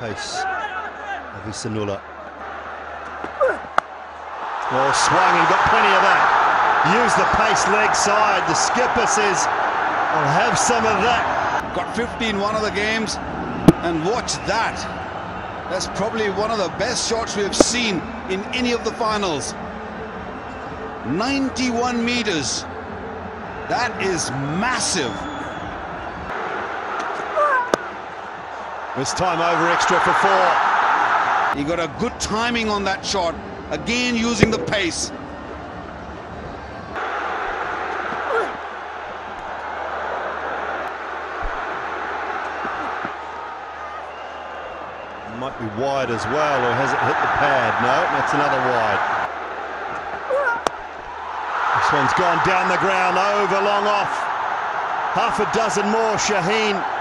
Pace of Ihsanullah. Well, oh, swung and got plenty of that. Use the pace leg side. The skipper says, I'll have some of that. Got 15 one of the games. And watch that. That's probably one of the best shots we have seen in any of the finals. 91 meters. That is massive. This time over extra for four. He got a good timing on that shot. Again, using the pace. Might be wide as well, or has it hit the pad? No, that's another wide. This one's gone down the ground, over, long off. Half a dozen more, Shaheen.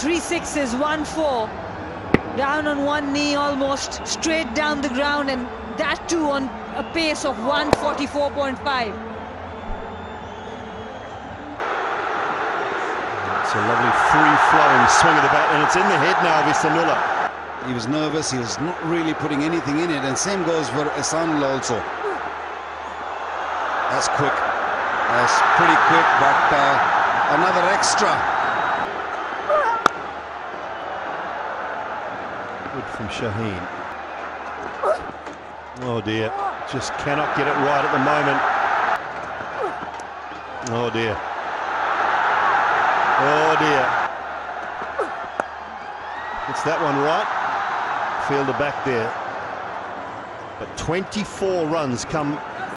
Three sixes, one four. Down on one knee almost, straight down the ground, and that too on a pace of 144.5. It's a lovely free-flowing swing of the bat, and it's in the head now of Ihsanullah. He was nervous. He was not really putting anything in it. And same goes for Ihsanullah also. That's quick. That's pretty quick, but uh, another extra. Good from Shaheen. Oh dear, just cannot get it right at the moment. Oh dear. Oh dear. Gets that one right. Fielder back there. But 24 runs come